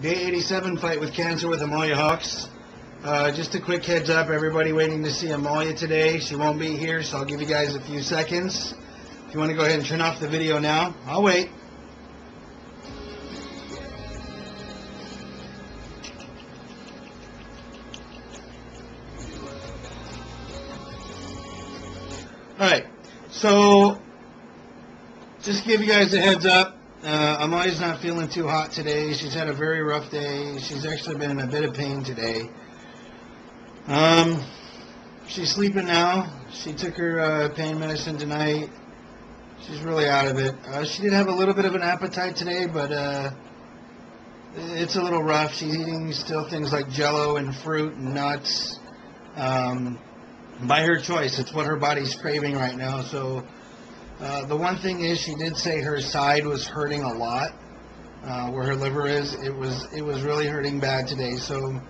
Day 87 fight with cancer with Amalia Hawkes. Uh, just a quick heads up, everybody waiting to see Amalia today. She won't be here, so I'll give you guys a few seconds. If you want to go ahead and turn off the video now, I'll wait. Alright, so just give you guys a heads up. Uh, Amalia's not feeling too hot today. She's had a very rough day. She's actually been in a bit of pain today. Um, she's sleeping now. She took her uh, pain medicine tonight. She's really out of it. Uh, she did have a little bit of an appetite today, but uh, it's a little rough. She's eating still things like jello and fruit and nuts. Um, by her choice. It's what her body's craving right now. So uh, the one thing is, she did say her side was hurting a lot, uh, where her liver is. It was it was really hurting bad today. So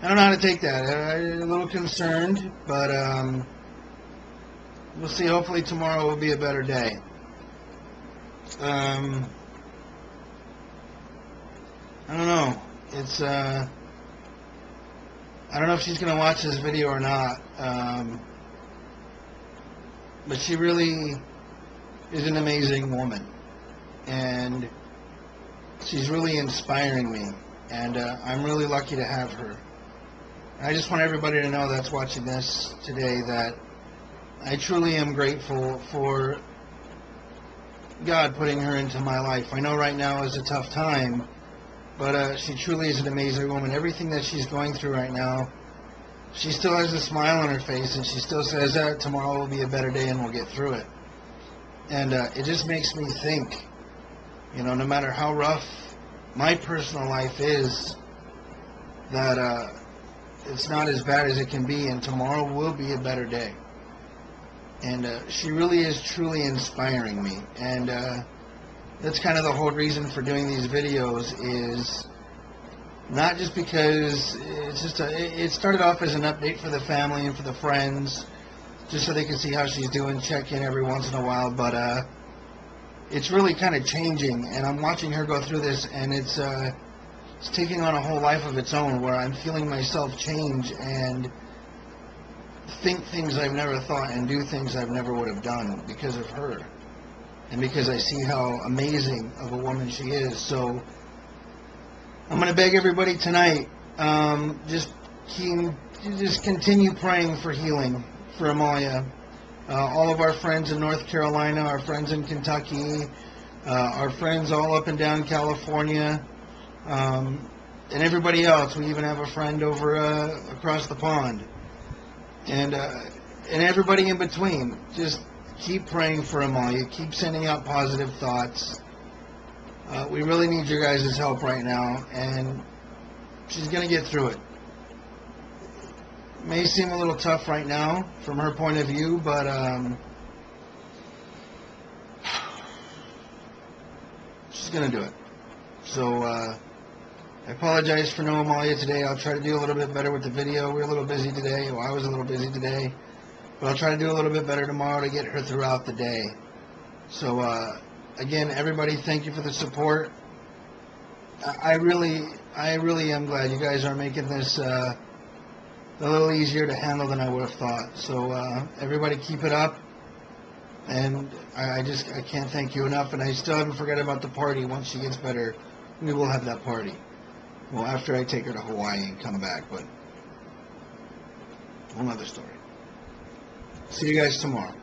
I don't know how to take that. I'm a little concerned, but um, we'll see. Hopefully tomorrow will be a better day. Um, I don't know. It's uh, I don't know if she's going to watch this video or not. Um, but she really is an amazing woman. And she's really inspiring me. And uh, I'm really lucky to have her. I just want everybody to know that's watching this today that I truly am grateful for God putting her into my life. I know right now is a tough time, but uh, she truly is an amazing woman. Everything that she's going through right now, she still has a smile on her face, and she still says that tomorrow will be a better day and we'll get through it. And uh, it just makes me think, you know, no matter how rough my personal life is, that uh, it's not as bad as it can be, and tomorrow will be a better day. And uh, she really is truly inspiring me. And uh, that's kind of the whole reason for doing these videos is not just because it's just a, it started off as an update for the family and for the friends just so they can see how she's doing check in every once in a while but uh it's really kind of changing and i'm watching her go through this and it's uh it's taking on a whole life of its own where i'm feeling myself change and think things i've never thought and do things i've never would have done because of her and because I see how amazing of a woman she is. So I'm going to beg everybody tonight, um, just keep, just continue praying for healing for Amalia. Uh, all of our friends in North Carolina, our friends in Kentucky, uh, our friends all up and down California, um, and everybody else. We even have a friend over uh, across the pond, and uh, and everybody in between. Just keep praying for Amalia. Keep sending out positive thoughts. Uh, we really need your guys' help right now, and she's going to get through it. May seem a little tough right now from her point of view, but um, she's going to do it. So uh, I apologize for no Amalia today. I'll try to do a little bit better with the video. We are a little busy today. Well, I was a little busy today. But I'll try to do a little bit better tomorrow to get her throughout the day. So, uh, again, everybody, thank you for the support. I I really, I really am glad you guys are making this uh, a little easier to handle than I would have thought. So, uh, everybody, keep it up. And I, I just, I can't thank you enough. And I still haven't forgot about the party. Once she gets better, we will have that party. Well, after I take her to Hawaii and come back, but whole other story. See you guys tomorrow.